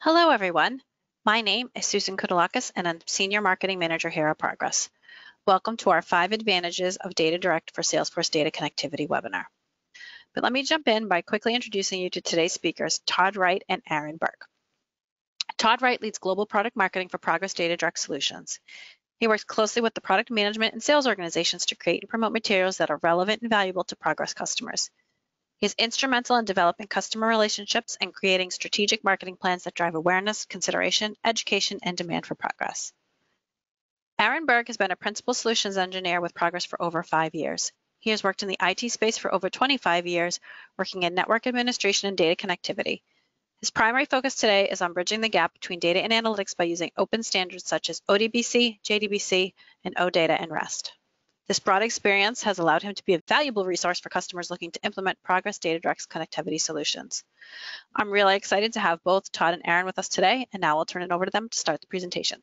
Hello, everyone. My name is Susan Kudalakis, and I'm Senior Marketing Manager here at Progress. Welcome to our five advantages of Data Direct for Salesforce Data Connectivity webinar. But let me jump in by quickly introducing you to today's speakers, Todd Wright and Aaron Burke. Todd Wright leads global product marketing for Progress Data Direct Solutions. He works closely with the product management and sales organizations to create and promote materials that are relevant and valuable to Progress customers. He is instrumental in developing customer relationships and creating strategic marketing plans that drive awareness, consideration, education, and demand for Progress. Aaron Berg has been a principal solutions engineer with Progress for over five years. He has worked in the IT space for over 25 years, working in network administration and data connectivity. His primary focus today is on bridging the gap between data and analytics by using open standards such as ODBC, JDBC, and OData and REST. This broad experience has allowed him to be a valuable resource for customers looking to implement Progress Data Direct's connectivity solutions. I'm really excited to have both Todd and Aaron with us today, and now I'll turn it over to them to start the presentation.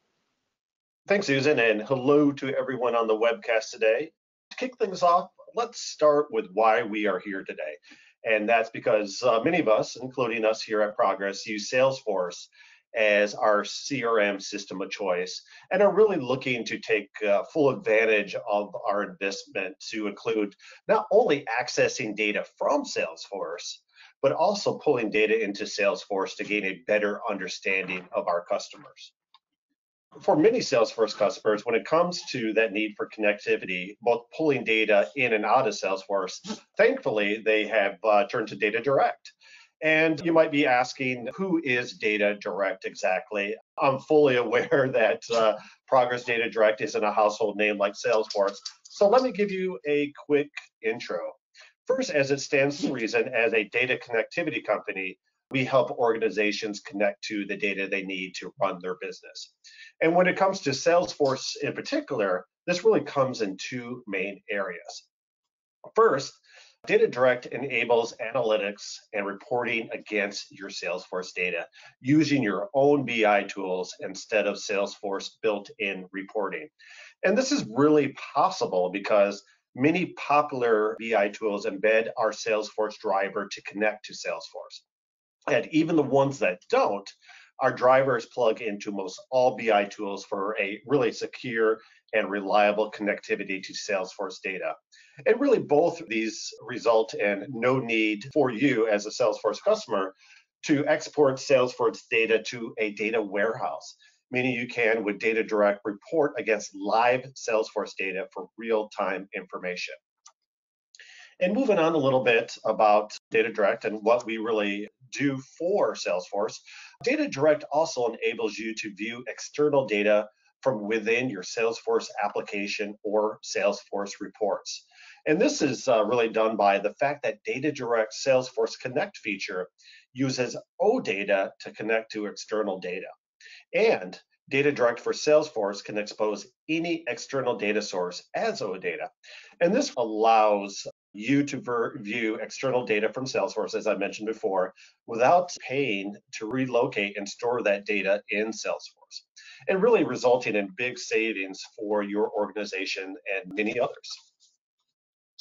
Thanks, Susan, and hello to everyone on the webcast today. To kick things off, let's start with why we are here today. And that's because uh, many of us, including us here at Progress, use Salesforce as our CRM system of choice and are really looking to take uh, full advantage of our investment to include not only accessing data from Salesforce, but also pulling data into Salesforce to gain a better understanding of our customers for many Salesforce customers, when it comes to that need for connectivity, both pulling data in and out of Salesforce, thankfully they have uh, turned to Data Direct. And you might be asking, who is Data Direct exactly? I'm fully aware that uh, Progress Data Direct isn't a household name like Salesforce. So let me give you a quick intro. First, as it stands to reason, as a data connectivity company, we help organizations connect to the data they need to run their business. And when it comes to Salesforce in particular, this really comes in two main areas. First, Data Direct enables analytics and reporting against your Salesforce data using your own BI tools instead of Salesforce built in reporting. And this is really possible because many popular BI tools embed our Salesforce driver to connect to Salesforce. And even the ones that don't, our drivers plug into most all BI tools for a really secure and reliable connectivity to Salesforce data. And really both these result in no need for you as a Salesforce customer to export Salesforce data to a data warehouse, meaning you can, with Data Direct, report against live Salesforce data for real-time information. And moving on a little bit about Data Direct and what we really do for Salesforce, Data Direct also enables you to view external data from within your Salesforce application or Salesforce reports. And this is uh, really done by the fact that Data Direct Salesforce Connect feature uses OData to connect to external data. And Data Direct for Salesforce can expose any external data source as OData. And this allows you to view external data from Salesforce, as I mentioned before, without paying to relocate and store that data in Salesforce, and really resulting in big savings for your organization and many others.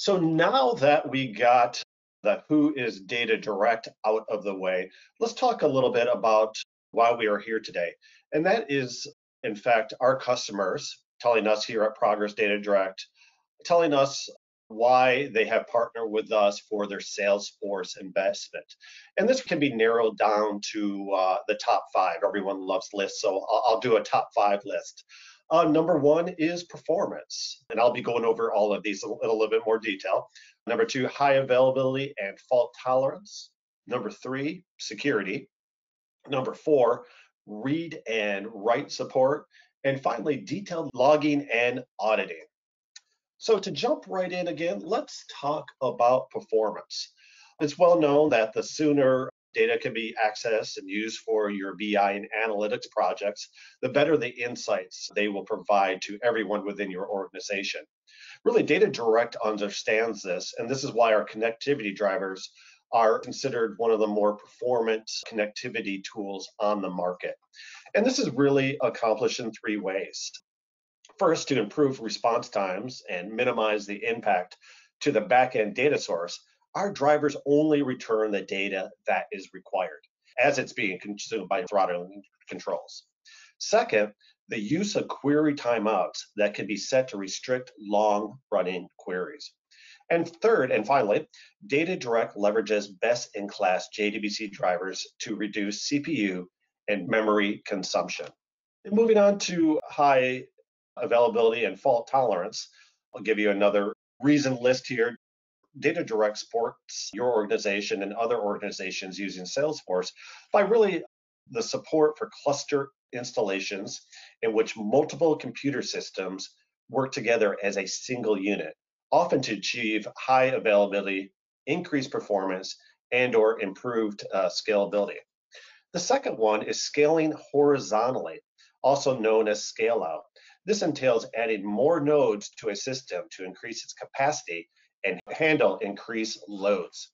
So now that we got the who is data direct out of the way, let's talk a little bit about why we are here today. And that is, in fact, our customers telling us here at Progress Data Direct, telling us why they have partnered with us for their Salesforce investment. And this can be narrowed down to uh, the top five. Everyone loves lists, so I'll, I'll do a top five list. Uh, number one is performance, and I'll be going over all of these in a little bit more detail. Number two, high availability and fault tolerance. Number three, security. Number four, read and write support. And finally, detailed logging and auditing. So to jump right in again, let's talk about performance. It's well known that the sooner data can be accessed and used for your BI and analytics projects, the better the insights they will provide to everyone within your organization. Really, Data Direct understands this, and this is why our connectivity drivers are considered one of the more performant connectivity tools on the market. And this is really accomplished in three ways. First, to improve response times and minimize the impact to the backend data source, our drivers only return the data that is required. as it's being consumed by throttling controls. Second, the use of query timeouts that can be set to restrict long running queries. And third, and finally, DataDirect leverages best-in-class JDBC drivers to reduce CPU and memory consumption. And moving on to high availability and fault tolerance, I'll give you another reason list here. DataDirect supports your organization and other organizations using Salesforce by really the support for cluster installations in which multiple computer systems work together as a single unit, often to achieve high availability, increased performance, and or improved uh, scalability. The second one is scaling horizontally, also known as scale out. This entails adding more nodes to a system to increase its capacity and handle increased loads.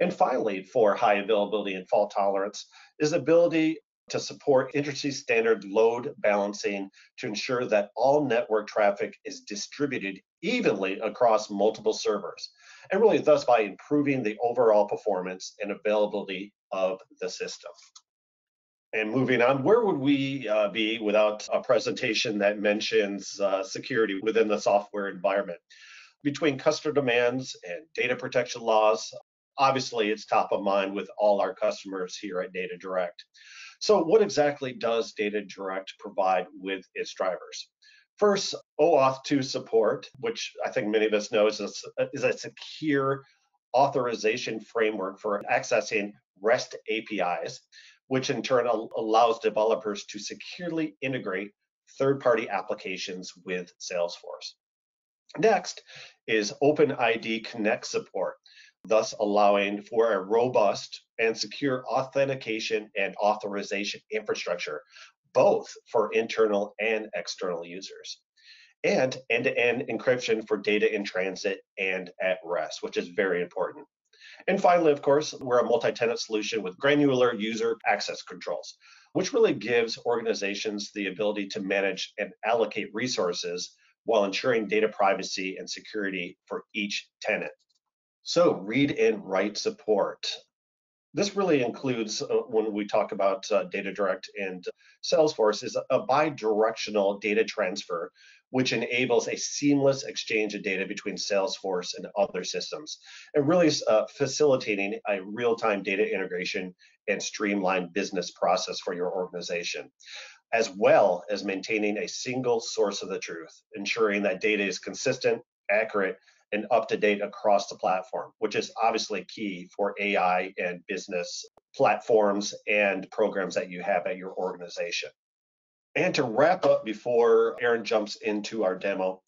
And finally, for high availability and fault tolerance, is ability to support industry standard load balancing to ensure that all network traffic is distributed evenly across multiple servers, and really thus by improving the overall performance and availability of the system. And moving on, where would we uh, be without a presentation that mentions uh, security within the software environment? Between customer demands and data protection laws, obviously it's top of mind with all our customers here at Data Direct. So what exactly does Data Direct provide with its drivers? First, OAuth 2 support, which I think many of us know is a, is a secure authorization framework for accessing REST APIs, which in turn allows developers to securely integrate third-party applications with Salesforce. Next is OpenID Connect support, thus allowing for a robust and secure authentication and authorization infrastructure, both for internal and external users. And end-to-end encryption for data in transit and at rest, which is very important. And finally, of course, we're a multi-tenant solution with granular user access controls, which really gives organizations the ability to manage and allocate resources while ensuring data privacy and security for each tenant. So read and write support. This really includes, uh, when we talk about uh, DataDirect and Salesforce, is a bi-directional data transfer, which enables a seamless exchange of data between Salesforce and other systems, and really uh, facilitating a real-time data integration and streamlined business process for your organization, as well as maintaining a single source of the truth, ensuring that data is consistent, accurate, and up to date across the platform, which is obviously key for AI and business platforms and programs that you have at your organization. And to wrap up before Aaron jumps into our demo,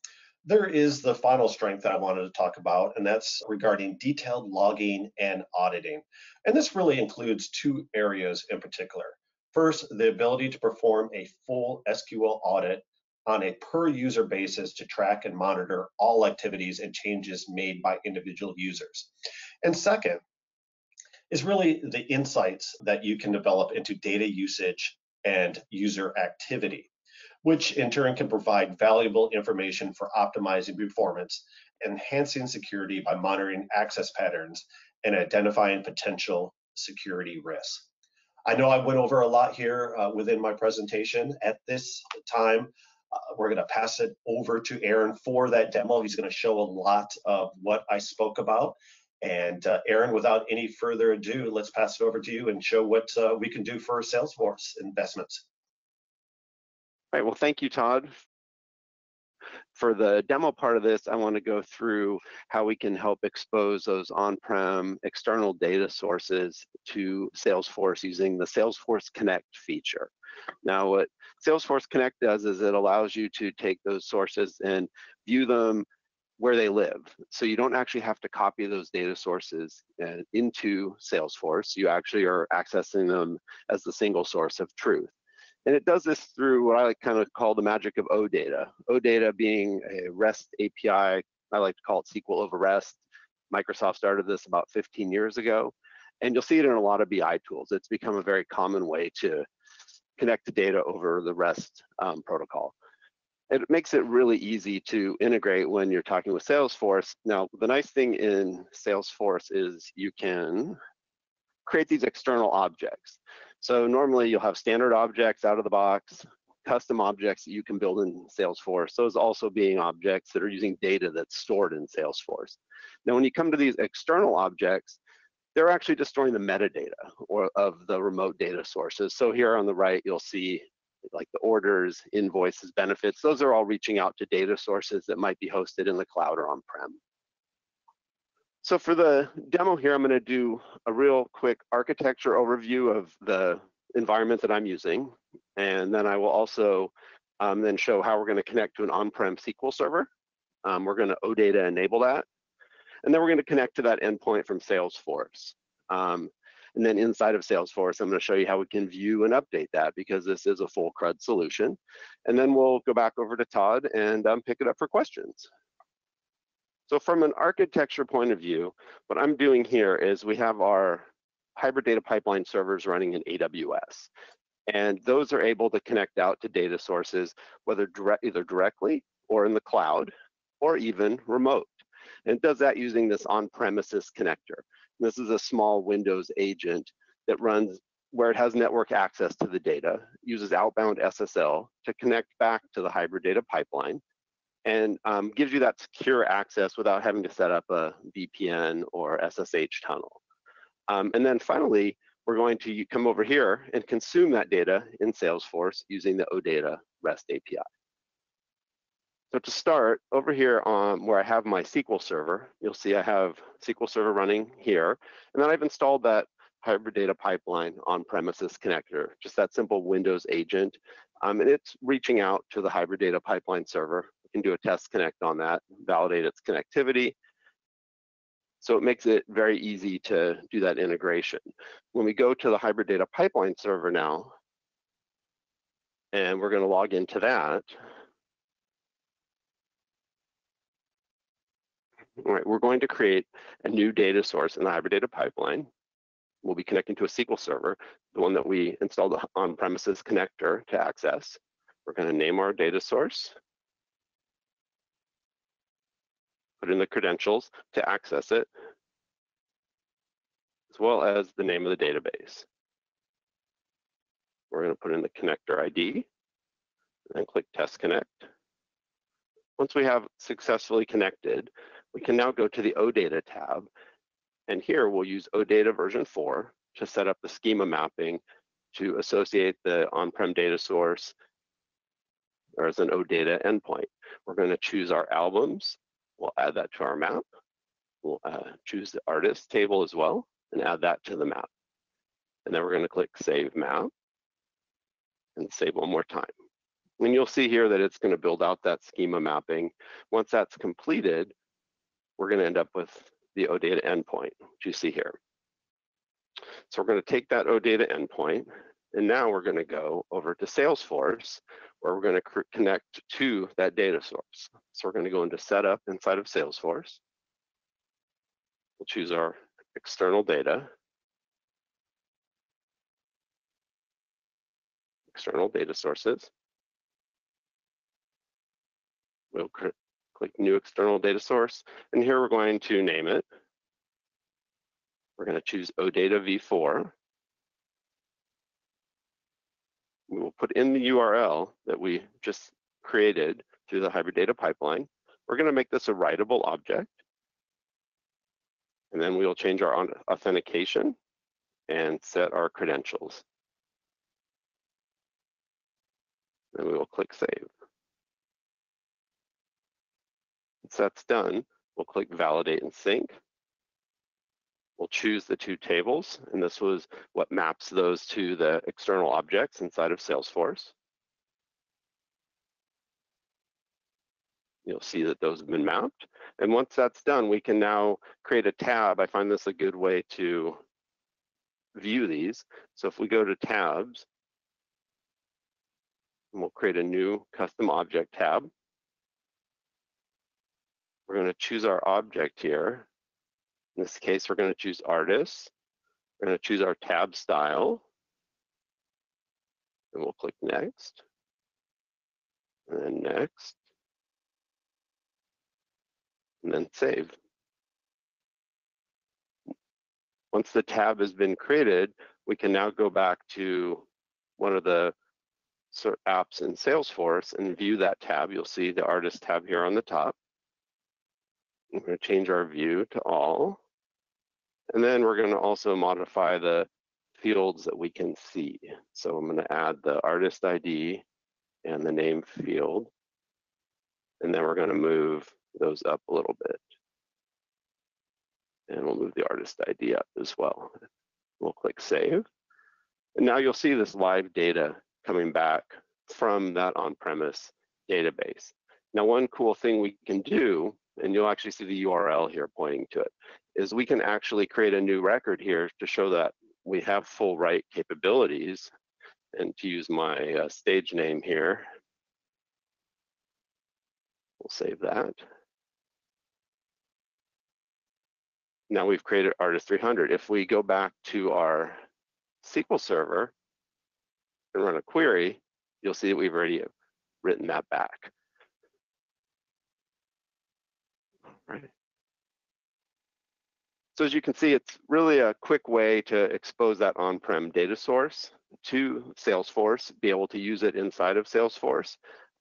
there is the final strength that I wanted to talk about, and that's regarding detailed logging and auditing. And this really includes two areas in particular. First, the ability to perform a full SQL audit on a per user basis to track and monitor all activities and changes made by individual users. And second, is really the insights that you can develop into data usage and user activity, which in turn can provide valuable information for optimizing performance, enhancing security by monitoring access patterns, and identifying potential security risks. I know I went over a lot here uh, within my presentation. At this time, uh, we're going to pass it over to Aaron for that demo. He's going to show a lot of what I spoke about. And uh, Aaron, without any further ado, let's pass it over to you and show what uh, we can do for Salesforce investments. All right, well, thank you, Todd. For the demo part of this, I want to go through how we can help expose those on-prem external data sources to Salesforce using the Salesforce Connect feature. Now, what Salesforce Connect does is it allows you to take those sources and view them where they live. So you don't actually have to copy those data sources uh, into Salesforce. You actually are accessing them as the single source of truth. And it does this through what I like kind of call the magic of OData. OData being a REST API, I like to call it SQL over REST. Microsoft started this about 15 years ago. And you'll see it in a lot of BI tools. It's become a very common way to connect the data over the REST um, protocol. It makes it really easy to integrate when you're talking with Salesforce. Now, the nice thing in Salesforce is you can create these external objects. So normally you'll have standard objects out of the box, custom objects that you can build in Salesforce. Those also being objects that are using data that's stored in Salesforce. Now, when you come to these external objects, they're actually just storing the metadata or of the remote data sources. So here on the right, you'll see like the orders, invoices, benefits. Those are all reaching out to data sources that might be hosted in the cloud or on-prem. So for the demo here, I'm going to do a real quick architecture overview of the environment that I'm using. And then I will also um, then show how we're going to connect to an on-prem SQL server. Um, we're going to OData enable that. And then we're going to connect to that endpoint from Salesforce. Um, and then inside of Salesforce, I'm going to show you how we can view and update that because this is a full CRUD solution. And then we'll go back over to Todd and um, pick it up for questions. So from an architecture point of view, what I'm doing here is we have our hybrid data pipeline servers running in AWS. And those are able to connect out to data sources, whether direct, either directly or in the cloud, or even remote. And does that using this on-premises connector. This is a small Windows agent that runs where it has network access to the data, uses outbound SSL to connect back to the hybrid data pipeline, and um, gives you that secure access without having to set up a VPN or SSH tunnel. Um, and then finally, we're going to come over here and consume that data in Salesforce using the OData REST API. So to start, over here on where I have my SQL Server, you'll see I have SQL Server running here, and then I've installed that hybrid data pipeline on-premises connector, just that simple Windows agent, um, and it's reaching out to the hybrid data pipeline server can do a test connect on that, validate its connectivity. So it makes it very easy to do that integration. When we go to the hybrid data pipeline server now, and we're going to log into that. All right, we're going to create a new data source in the hybrid data pipeline. We'll be connecting to a SQL server, the one that we installed on-premises connector to access. We're going to name our data source. Put in the credentials to access it, as well as the name of the database. We're going to put in the connector ID, and then click Test Connect. Once we have successfully connected, we can now go to the OData tab, and here we'll use OData version 4 to set up the schema mapping to associate the on-prem data source or as an OData endpoint. We're going to choose our albums We'll add that to our map. We'll uh, choose the artist table as well and add that to the map. And then we're going to click Save Map and save one more time. And you'll see here that it's going to build out that schema mapping. Once that's completed, we're going to end up with the OData endpoint, which you see here. So we're going to take that OData endpoint, and now we're going to go over to Salesforce, where we're going to connect to that data source. So we're going to go into setup inside of Salesforce. We'll choose our external data. External data sources. We'll click new external data source. And here we're going to name it. We're going to choose OData v4. we will put in the URL that we just created through the hybrid data pipeline. We're going to make this a writable object. And then we will change our authentication and set our credentials. And we will click save. Once that's done, we'll click validate and sync. We'll choose the two tables, and this was what maps those to the external objects inside of Salesforce. You'll see that those have been mapped. And once that's done, we can now create a tab. I find this a good way to view these. So if we go to tabs, and we'll create a new custom object tab. We're going to choose our object here. In this case, we're going to choose artists. We're going to choose our tab style. And we'll click next. And then next. And then save. Once the tab has been created, we can now go back to one of the apps in Salesforce and view that tab. You'll see the artist tab here on the top. I'm going to change our view to all. And then we're going to also modify the fields that we can see. So I'm going to add the artist ID and the name field. And then we're going to move those up a little bit. And we'll move the artist ID up as well. We'll click save. And now you'll see this live data coming back from that on-premise database. Now, one cool thing we can do, and you'll actually see the URL here pointing to it, is we can actually create a new record here to show that we have full write capabilities. And to use my uh, stage name here, we'll save that. Now we've created Artist 300. If we go back to our SQL Server and run a query, you'll see that we've already written that back. Right. So as you can see, it's really a quick way to expose that on-prem data source to Salesforce, be able to use it inside of Salesforce,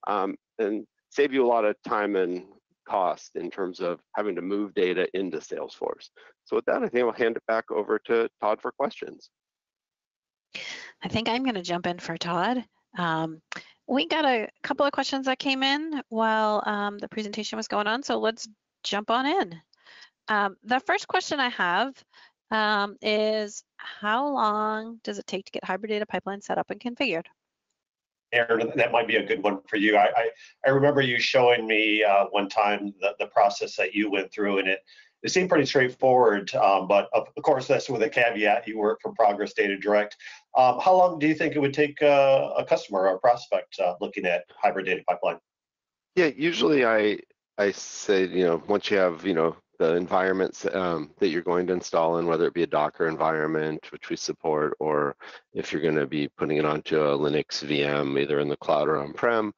um, and save you a lot of time and cost in terms of having to move data into Salesforce. So with that, I think I'll hand it back over to Todd for questions. I think I'm going to jump in for Todd. Um, we got a couple of questions that came in while um, the presentation was going on, so let's jump on in. Um, the first question I have um, is how long does it take to get hybrid data pipeline set up and configured? Aaron, that might be a good one for you. I, I, I remember you showing me uh, one time the, the process that you went through, and it it seemed pretty straightforward. Um, but of, of, course, that's with a caveat. You work for Progress Data Direct. Um, how long do you think it would take uh, a customer or a prospect uh, looking at hybrid data pipeline? Yeah, usually I I say you know once you have you know the environments um, that you're going to install in, whether it be a Docker environment, which we support, or if you're going to be putting it onto a Linux VM, either in the cloud or on-prem,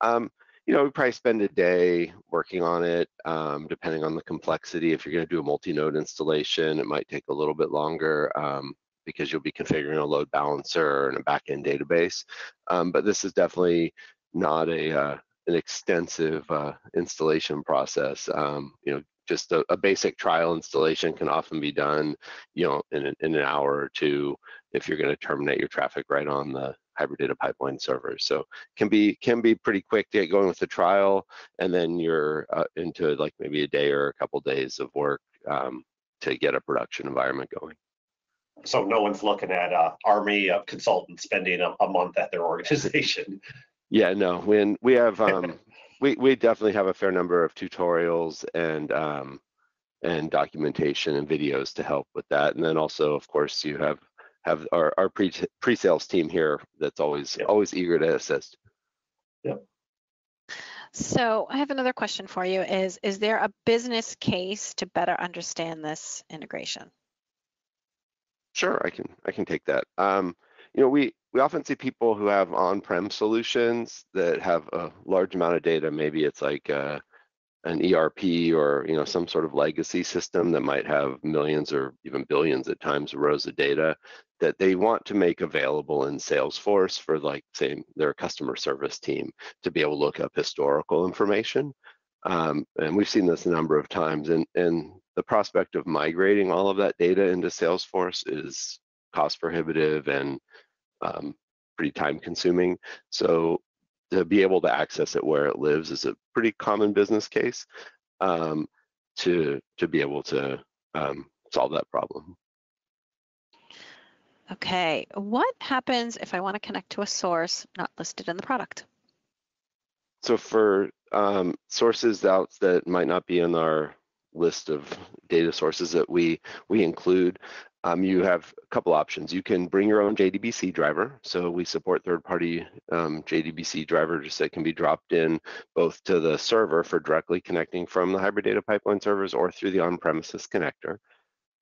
um, you know, we probably spend a day working on it, um, depending on the complexity. If you're going to do a multi-node installation, it might take a little bit longer um, because you'll be configuring a load balancer and a backend database. Um, but this is definitely not a uh, an extensive uh, installation process. Um, you know, just a, a, basic trial installation can often be done, you know, in, in an hour or two if you're going to terminate your traffic right on the hybrid data pipeline servers. So can be can be pretty quick to get going with the trial, and then you're uh, into like maybe a day or a couple days of work um, to get a production environment going. So no one's looking at an army of consultants spending a, a month at their organization. Yeah, no. When we have um, we we definitely have a fair number of tutorials and um, and documentation and videos to help with that. And then also, of course, you have have our, our pre pre-sales team here that's always yep. always eager to assist. Yep. So I have another question for you is, is there a business case to better understand this integration? Sure, I can I can take that. Um, you know, we we often see people who have on-prem solutions that have a large amount of data. Maybe it's like uh, an ERP or you know some sort of legacy system that might have millions or even billions at times rows of data that they want to make available in Salesforce for like say their customer service team to be able to look up historical information. Um, and we've seen this a number of times and, and the prospect of migrating all of that data into Salesforce is cost prohibitive and um, pretty time consuming. So to be able to access it where it lives is a pretty common business case um, to to be able to um, solve that problem. Okay, what happens if I want to connect to a source not listed in the product? So for um, sources out that might not be in our list of data sources that we we include, um, you have a couple options. You can bring your own JDBC driver. So we support third-party um, JDBC drivers that can be dropped in both to the server for directly connecting from the hybrid data pipeline servers or through the on-premises connector.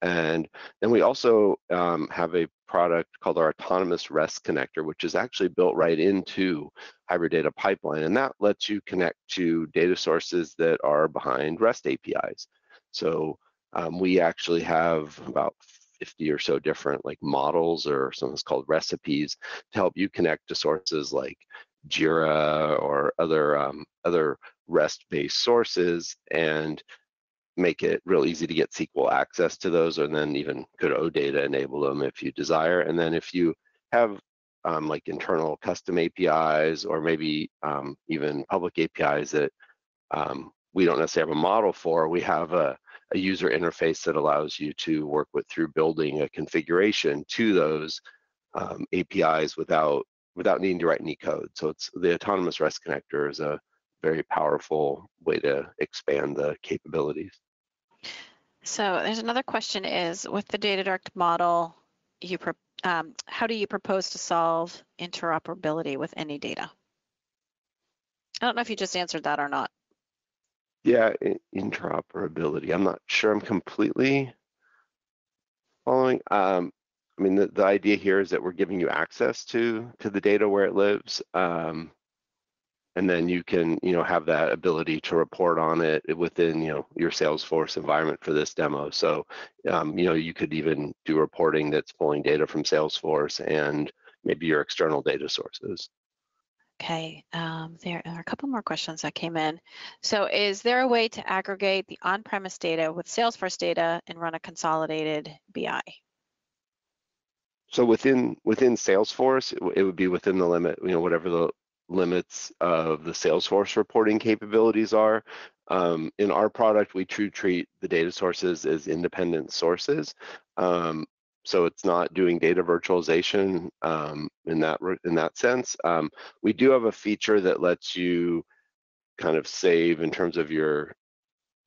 And then we also um, have a product called our autonomous REST connector, which is actually built right into hybrid data pipeline. And that lets you connect to data sources that are behind REST APIs. So um, we actually have about 50 or so different like models or something's called recipes to help you connect to sources like Jira or other um, other REST-based sources and make it real easy to get SQL access to those, and then even could OData enable them if you desire. And then if you have um, like internal custom APIs or maybe um, even public APIs that um, we don't necessarily have a model for, we have a, a, user interface that allows you to work with through building a configuration to those um, APIs without without needing to write any code. So it's the autonomous REST connector is a very powerful way to expand the capabilities. So there's another question is with the data direct model, you um, how do you propose to solve interoperability with any data? I don't know if you just answered that or not. Yeah, interoperability. I'm not sure I'm completely following. Um, I mean, the, the idea here is that we're giving you access to to the data where it lives. Um, and then you can you know have that ability to report on it within you know your salesforce environment for this demo so um, you know you could even do reporting that's pulling data from salesforce and maybe your external data sources okay um, there are a couple more questions that came in so is there a way to aggregate the on-premise data with salesforce data and run a consolidated bi so within within Salesforce, it, it, would be within the limit, you know, whatever the limits of the Salesforce reporting capabilities are. Um, in our product, we true treat the data sources as independent sources. Um, so it's not doing data virtualization um, in that in that sense. Um, we do have a feature that lets you kind of save in terms of your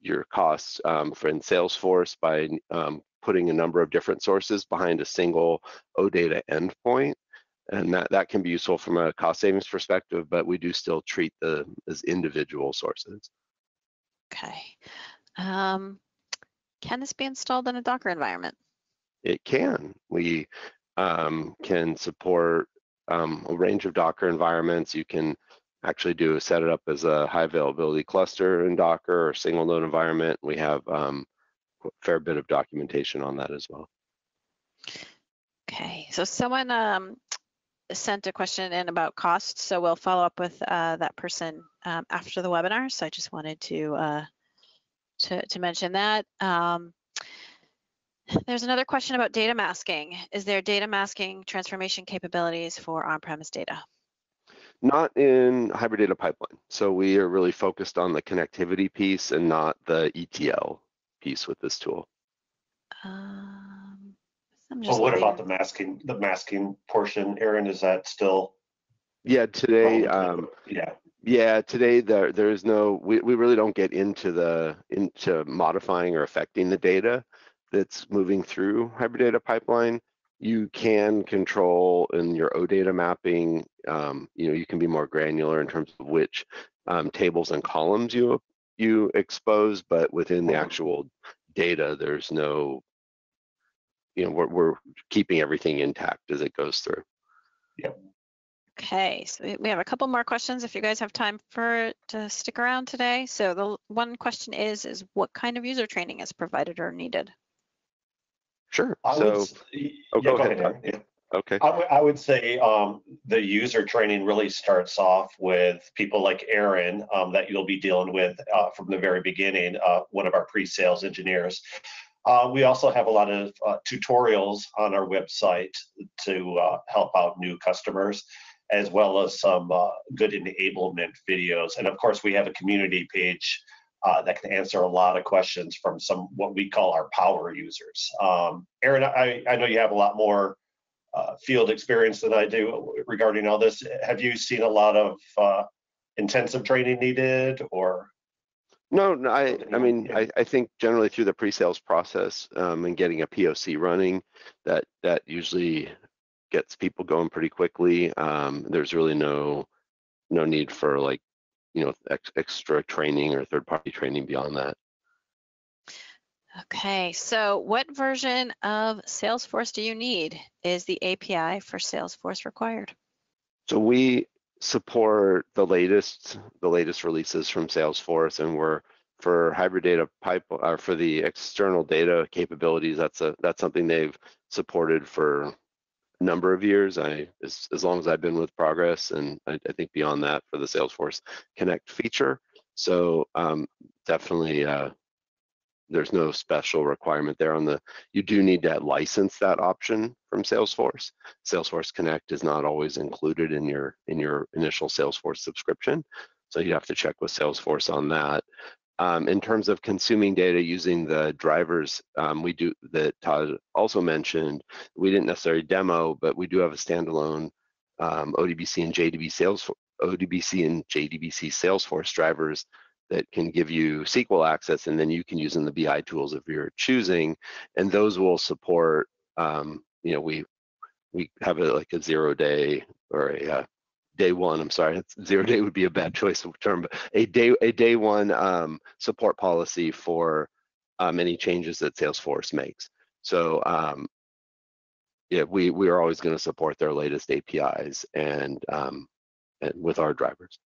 your costs um, for in Salesforce by um, putting a number of different sources behind a single OData endpoint and that, that can be useful from a cost savings perspective, but we do still treat them as individual sources. Okay. Um, can this be installed in a Docker environment? It can. We um, can support um, a range of Docker environments. You can actually do set it up as a high availability cluster in Docker or single node environment. We have um, a fair bit of documentation on that as well. Okay, so someone um, sent a question in about costs, so we'll follow up with uh, that person um, after the webinar. So I just wanted to uh, to, to, mention that. Um, there's another question about data masking. Is there data masking transformation capabilities for on-premise data? Not in hybrid data pipeline. So we are really focused on the connectivity piece and not the ETL piece with this tool. Um, well, what about the masking, the masking portion, Aaron, is that still? Yeah, today, um, yeah. Yeah, today there there is no we, we really don't get into the into modifying or affecting the data that's moving through hybrid data pipeline. You can control in your OData mapping, um, you know, you can be more granular in terms of which um, tables and columns you you expose, but within the actual data, there's no you know, we're, we're keeping everything intact as it goes through. Yep. Okay, so we have a couple more questions if you guys have time for to stick around today. So the one question is, is what kind of user training is provided or needed? Sure. I so, would, oh, go, go, ahead. ahead yeah. Okay. I would say um, the user training really starts off with people like Aaron um, that you'll be dealing with uh, from the very beginning, uh, one of our pre-sales engineers. Uh, we also have a lot of uh, tutorials on our website to uh, help out new customers, as well as some uh, good enablement videos. And of course, we have a community page uh, that can answer a lot of questions from some what we call our power users. Um, Aaron, I, I know you have a lot more uh, field experience than I do regarding all this. Have you seen a lot of intensive training needed or? No, no I, I mean, I, I think generally through the pre-sales process um, and getting a POC running, that that usually gets people going pretty quickly. Um, there's really no no need for like, you know, ex extra training or third-party training beyond that. Okay, so what version of Salesforce do you need? Is the API for Salesforce required? So we support the latest the latest releases from Salesforce, and we're for hybrid data pipe or for the external data capabilities, that's a that's something they've supported for number of years. I as, as long as I've been with Progress, and I, I think beyond that for the Salesforce Connect feature. So um, definitely, uh, there's no special requirement there on the. You do need to license that option from Salesforce. Salesforce Connect is not always included in your in your initial Salesforce subscription. So you have to check with Salesforce on that. Um, in terms of consuming data using the drivers um, we do that Todd also mentioned, we didn't necessarily demo, but we do have a standalone um, ODBC and JDB sales ODBC and JDBC Salesforce drivers that can give you SQL access, and then you can use in the BI tools of your choosing, and those will support. Um, you know, we we have a like a zero day or a uh, day one, I'm sorry, zero day would be a bad choice of term, but a day a day one um, support policy for um, any changes that Salesforce makes. So um, yeah, we we are always going to support their latest APIs and, um, and with our drivers.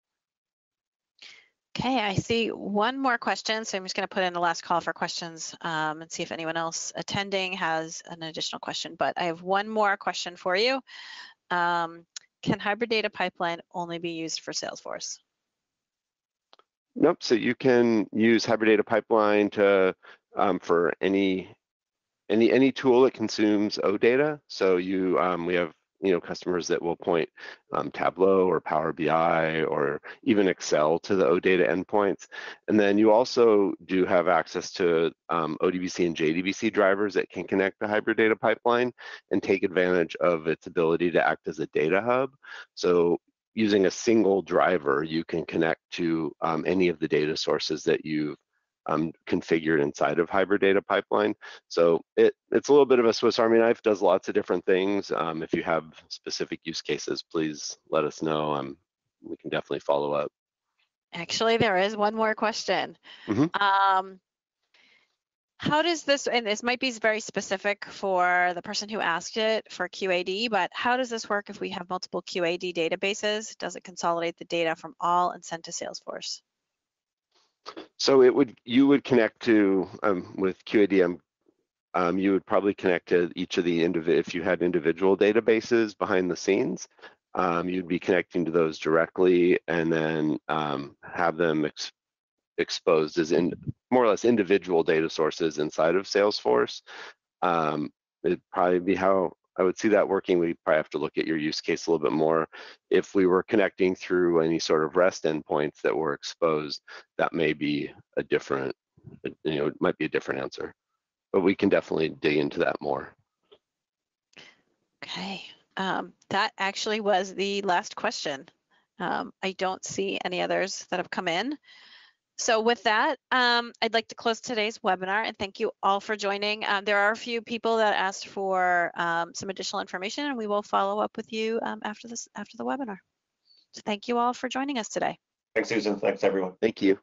Okay, I see one more question, so I'm just going to put in the last call for questions um, and see if anyone else attending has an additional question. But I have one more question for you. Um, can hybrid data pipeline only be used for Salesforce? Nope. So you can use hybrid data pipeline to um, for any any any tool that consumes O data. So you um, we have you know customers that will point um, Tableau or Power BI or even Excel to the OData endpoints. And then you also do have access to um, ODBC and JDBC drivers that can connect to hybrid data pipeline and take advantage of its ability to act as a data hub. So using a single driver, you can connect to um, any of the data sources that you've um, configured inside of hybrid data pipeline. So it, it's a little bit of a Swiss Army knife, does lots of different things. Um, if you have specific use cases, please let us know. Um, we can definitely follow up. Actually, there is one more question. Mhm. Um, how does this, and this might be very specific for the person who asked it for QAD, but how does this work if we have multiple QAD databases? Does it consolidate the data from all and send to Salesforce? So it would you would connect to um, with QADM. Um, you would probably connect to each of the individual if you had individual databases behind the scenes. Um, you'd be connecting to those directly and then um, have them ex exposed as in more or less individual data sources inside of Salesforce. Um, it'd probably be how I would see that working. We probably have to look at your use case a little bit more. If we were connecting through any sort of REST endpoints that were exposed, that may be a different, you know, it might be a different answer. But we can definitely dig into that more. Okay, um, that actually was the last question. Um, I don't see any others that have come in. So with that, um, I'd like to close today's webinar and thank you all for joining. Um, there are a few people that asked for um, some additional information and we will follow up with you um, after this after the webinar. So thank you all for joining us today. Thanks, Susan. Thanks, everyone. Thank you.